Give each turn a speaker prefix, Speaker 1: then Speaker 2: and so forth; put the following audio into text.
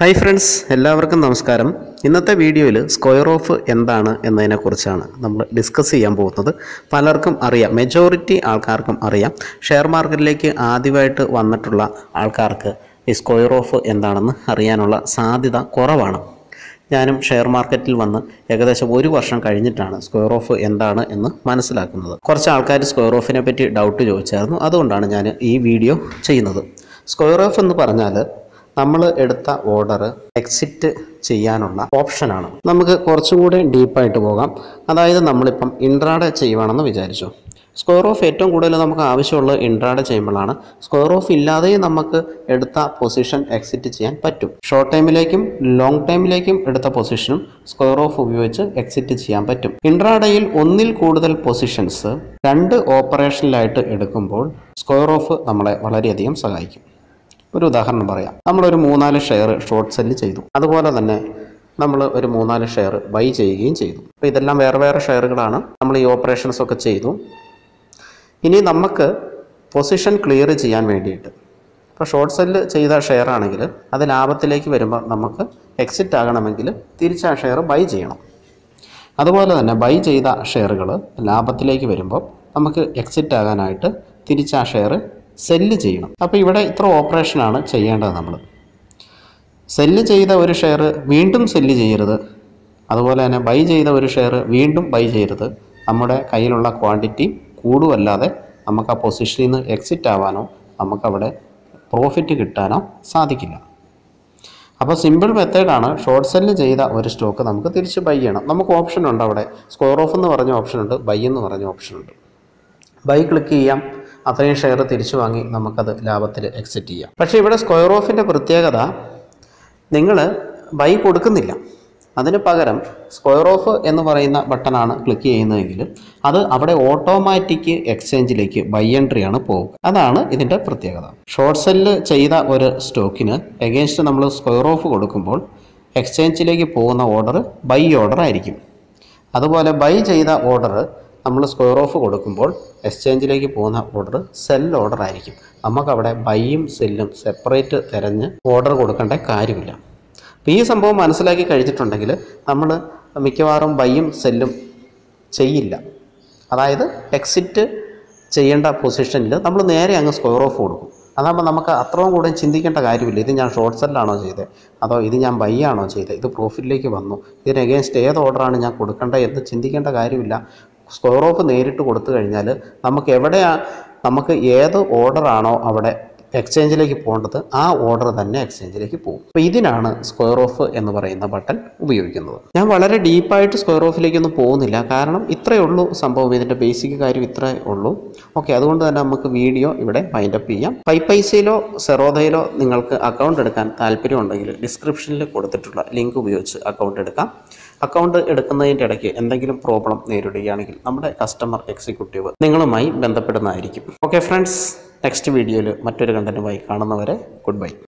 Speaker 1: Hi friends എല്ലാവർക്കും നമസ്കാരം. ഇന്നത്തെ വീഡിയോയിൽ സ്ക്വയർ ഓഫ് എന്താണ് എന്നതിനെക്കുറിച്ചാണ് നമ്മൾ ഡിസ്കസ് ചെയ്യാൻ പോകുന്നത്. പലർക്കും അറിയാം മെജോറിറ്റി ആൾക്കാർക്കും അറിയാം. ഷെയർ മാർക്കറ്റിലേക്ക് ആദ്യമായിട്ട് വന്നിട്ടുള്ള ആൾക്കാർക്ക് ഈ സ്ക്വയർ ഓഫ് എന്താണെന്ന് അറിയാനുള്ള സാധ്യത കുറവാണ്. ഞാനും ഷെയർ മാർക്കറ്റിൽ വന്ന് ഏകദേശം ഒരു വർഷം കഴിഞ്ഞിട്ടാണ് സ്ക്വയർ ഓഫ് എന്താണ് എന്ന് മനസ്സിലാക്കുന്നത്. കുറച്ച് ആൾക്കാർ സ്ക്വയർ ഓഫിനെ പറ്റി ഡൗട്ട് ചോദിച്ചായിരുന്നു. അതുകൊണ്ടാണ് ഞാൻ ഈ വീഡിയോ ചെയ്യുന്നത്. സ്ക്വയർ ഓഫ് എന്ന് പറഞ്ഞാൽ നമ്മൾ എടുത്ത ഓർഡർ എക്സിറ്റ് ചെയ്യാനുള്ള ഓപ്ഷനാണ്. നമുക്ക് കുറച്ചും കുറച്ചുകൂടി ഡീപ്പായിട്ട് പോകാം. അതായത് നമ്മളിപ്പം ഇൻട്രാഡേ ചെയ്യുവാണെന്ന് വിചാരിച്ചു. സ്ക്വയർ ഓഫ് ഏറ്റവും കൂടുതൽ നമുക്ക് ആവശ്യമുള്ള ഇൻട്രാഡേ ചെയ്യുമ്പോഴാണ് സ്ക്വയർ ഓഫ് ഇല്ലാതെയും നമുക്ക് എടുത്ത പൊസിഷൻ എക്സിറ്റ് ചെയ്യാൻ പറ്റും. ഷോർട്ട് ടൈമിലേക്കും ലോങ് ടൈമിലേക്കും എടുത്ത പൊസിഷനും സ്ക്വയർ ഓഫ് ഉപയോഗിച്ച് എക്സിറ്റ് ചെയ്യാൻ പറ്റും. ഇൻട്രാഡയിൽ ഒന്നിൽ കൂടുതൽ പൊസിഷൻസ് രണ്ട് ഓപ്പറേഷനിലായിട്ട് എടുക്കുമ്പോൾ സ്ക്വയർ ഓഫ് നമ്മളെ വളരെയധികം സഹായിക്കും. ഒരു ഉദാഹരണം പറയാം. നമ്മളൊരു മൂന്നാൽ ഷെയർ ഷോർട്ട് സെല്ല് ചെയ്തു. അതുപോലെ തന്നെ നമ്മൾ ഒരു മൂന്നാൽ ഷെയർ ബൈ ചെയ്യുകയും ചെയ്തു. അപ്പോൾ ഇതെല്ലാം വേറെ വേറെ ഷെയറുകളാണ്. നമ്മൾ ഈ ഓപ്പറേഷൻസ് ഒക്കെ ചെയ്തു. ഇനി നമുക്ക് പൊസിഷൻ ക്ലിയർ ചെയ്യാൻ വേണ്ടിയിട്ട്. ഇപ്പോൾ ഷോർട്ട് സെല്ല് ചെയ്ത ഷെയർ ആണെങ്കിൽ അത് ലാഭത്തിലേക്ക് വരുമ്പോൾ നമുക്ക് എക്സിറ്റ് ആകണമെങ്കിൽ തിരിച്ച് ആ ഷെയർ ബൈ ചെയ്യണം. അതുപോലെ തന്നെ ബൈ ചെയ്ത ഷെയറുകൾ ലാഭത്തിലേക്ക് വരുമ്പോൾ നമുക്ക് എക്സിറ്റ് ആകാനായിട്ട് തിരിച്ച് ആ ഷെയർ സെല്ല് ചെയ്യണം. അപ്പോൾ ഇവിടെ ഇത്ര ഓപ്പറേഷനാണ് ചെയ്യേണ്ടത് നമ്മൾ സെല്ല് ചെയ്ത ഒരു ഷെയർ വീണ്ടും സെല്ല് ചെയ്യരുത്. അതുപോലെ തന്നെ ബൈ ചെയ്ത ഒരു ഷെയർ വീണ്ടും ബൈ ചെയ്യരുത്. നമ്മുടെ കയ്യിലുള്ള ക്വാണ്ടിറ്റി കൂടുമല്ലാതെ നമുക്ക് ആ പൊസിഷനിൽ നിന്ന് എക്സിറ്റ് ആവാനോ നമുക്കവിടെ പ്രോഫിറ്റ് കിട്ടാനോ സാധിക്കില്ല. അപ്പോൾ സിമ്പിൾ മെത്തേഡാണ് ഷോർട്ട് സെല്ല് ചെയ്ത ഒരു സ്റ്റോക്ക് നമുക്ക് തിരിച്ച് ബൈ ചെയ്യണം. നമുക്ക് ഓപ്ഷൻ ഉണ്ട് അവിടെ. സ്കോർ ഓഫ് എന്ന് പറഞ്ഞ ഓപ്ഷൻ ഉണ്ട് ബൈ എന്ന് പറഞ്ഞ ഓപ്ഷൻ ഉണ്ട്. ബൈ ക്ലിക്ക് ചെയ്യാം. അത്രയും ഷെയർ തിരിച്ചു വാങ്ങി നമുക്കത് ലാഭത്തിൽ എക്സിറ്റ് ചെയ്യാം. പക്ഷേ ഇവിടെ സ്ക്വയർ ഓഫിന്റെ പ്രത്യേകത നിങ്ങൾ ബൈ കൊടുക്കുന്നില്ല. അതിന് പകരം സ്ക്വയർ ഓഫ് എന്ന് പറയുന്ന ബട്ടണാണ് ക്ലിക്ക് ചെയ്യുന്നതെങ്കിൽ അത് അവിടെ ഓട്ടോമാറ്റിക് എക്സ്ചേഞ്ചിലേക്ക് ബൈ എൻട്രി ആണ് പോകുക. അതാണ് ഇതിന്റെ പ്രത്യേകത. ഷോർട്ട് സെല്ല് ചെയ്ത ഒരു സ്റ്റോക്കിന് എഗെയിൻസ്റ്റ് നമ്മൾ സ്ക്വയർ ഓഫ് കൊടുക്കുമ്പോൾ എക്സ്ചേഞ്ചിലേക്ക് പോകുന്ന ഓർഡർ ബൈ ഓർഡർ ആയിരിക്കും. അതുപോലെ ബൈ ചെയ്ത ഓർഡർ നമ്മൾ സ്ക്വയർ ഓഫ് കൊടുക്കുമ്പോൾ എക്സ്ചേഞ്ചിലേക്ക് പോകുന്ന ഓർഡർ സെൽ ഓർഡർ ആയിരിക്കും. നമുക്കവിടെ ബൈയും സെല്ലും സെപ്പറേറ്റ് തിരഞ്ഞ് ഓർഡർ കൊടുക്കേണ്ട കാര്യമില്ല. അപ്പോൾ ഈ സംഭവം മനസ്സിലാക്കി കഴിച്ചിട്ടുണ്ടെങ്കിൽ നമ്മൾ മിക്കവാറും ബൈയും സെല്ലും ചെയ്യില്ല. അതായത് എക്സിറ്റ് ചെയ്യേണ്ട പൊസിഷനിൽ നമ്മൾ നേരെ അങ്ങ് സ്ക്വയർ ഓഫ് കൊടുക്കും. അതാകുമ്പോൾ നമുക്ക് അത്രയും കൂടെ ചിന്തിക്കേണ്ട കാര്യമില്ല. ഇത് ഞാൻ ഷോർട്ട് സെല്ലാണോ ചെയ്തത് അതോ ഇത് ഞാൻ ബൈ ആണോ ചെയ്തത് ഇത് പ്രോഫിറ്റിലേക്ക് വന്നു. ഇതിന് എഗേൻസ്റ്റ് ഏത് ഓർഡറാണ് ഞാൻ കൊടുക്കേണ്ടത് എന്ന് ചിന്തിക്കേണ്ട കാര്യമില്ല. സ്ക്വയർ ഓഫ് നേരിട്ട് കൊടുത്തു കഴിഞ്ഞാൽ നമുക്ക് എവിടെയാണ് നമുക്ക് ഏത് ഓർഡറാണോ അവിടെ എക്സ്ചേഞ്ചിലേക്ക് പോകേണ്ടത് ആ ഓർഡർ തന്നെ എക്സ്ചേഞ്ചിലേക്ക് പോകും. അപ്പോൾ ഇതിനാണ് സ്ക്വയർ ഓഫ് എന്ന് പറയുന്ന ബട്ടൺ ഉപയോഗിക്കുന്നത്. ഞാൻ വളരെ ഡീപ്പായിട്ട് സ്ക്വയർ ഓഫിലേക്കൊന്നും പോകുന്നില്ല. കാരണം ഇത്രയേ ഉള്ളൂ സംഭവം. ഇതിന്റെ ബേസിക് കാര്യം ഇത്രയേ ഉള്ളൂ. ഓക്കെ അതുകൊണ്ട് തന്നെ നമുക്ക് വീഡിയോ ഇവിടെ വൈൻഡപ്പ് ചെയ്യാം. പൈ പൈസയിലോ സെറോദയിലോ നിങ്ങൾക്ക് അക്കൗണ്ട് എടുക്കാൻ താല്പര്യമുണ്ടെങ്കിൽ ഡിസ്ക്രിപ്ഷനിൽ കൊടുത്തിട്ടുള്ള ലിങ്ക് ഉപയോഗിച്ച് അക്കൗണ്ട് എടുക്കാം. അക്കൗണ്ട് എടുക്കുന്നതിന്റെ ഇടയ്ക്ക് എന്തെങ്കിലും പ്രോബ്ലം നേരിടുകയാണെങ്കിൽ നമ്മുടെ കസ്റ്റമർ എക്സിക്യൂട്ടീവ് നിങ്ങളുമായി ബന്ധപ്പെടുന്നതായിരിക്കും. ഓക്കെ ഫ്രണ്ട്സ് നെക്സ്റ്റ് വീഡിയോയിൽ മറ്റൊരു കണ്ടന്റുമായി കാണുന്നവരെ ഗുഡ് ബൈ